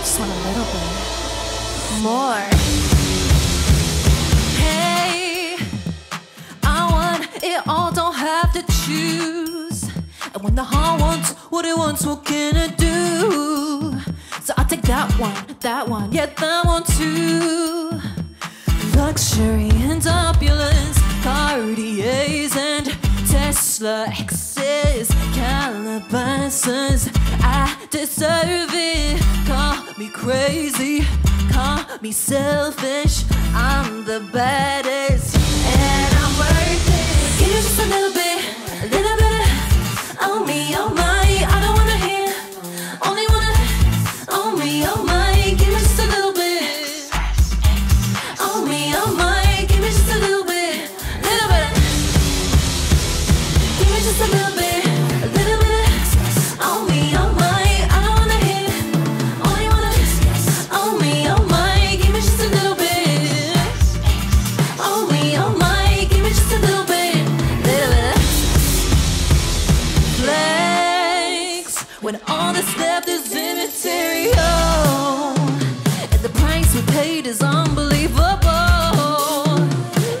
just want a little bit more. Hey, I want it all, don't have to choose. And when the heart wants what it wants, what can it do? So I'll take that one, that one, yeah, that one too. Luxury and opulence, Cartiers and Tesla X's, Calabasas. I deserve me crazy, call me selfish. I'm the baddest, when all that's left is immaterial, and the price we paid is unbelievable.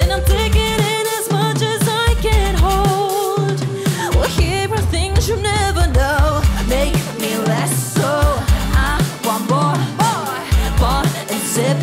And I'm taking in as much as I can hold. Well, here are things you never know. Make me less so. I want more, more, more, and zip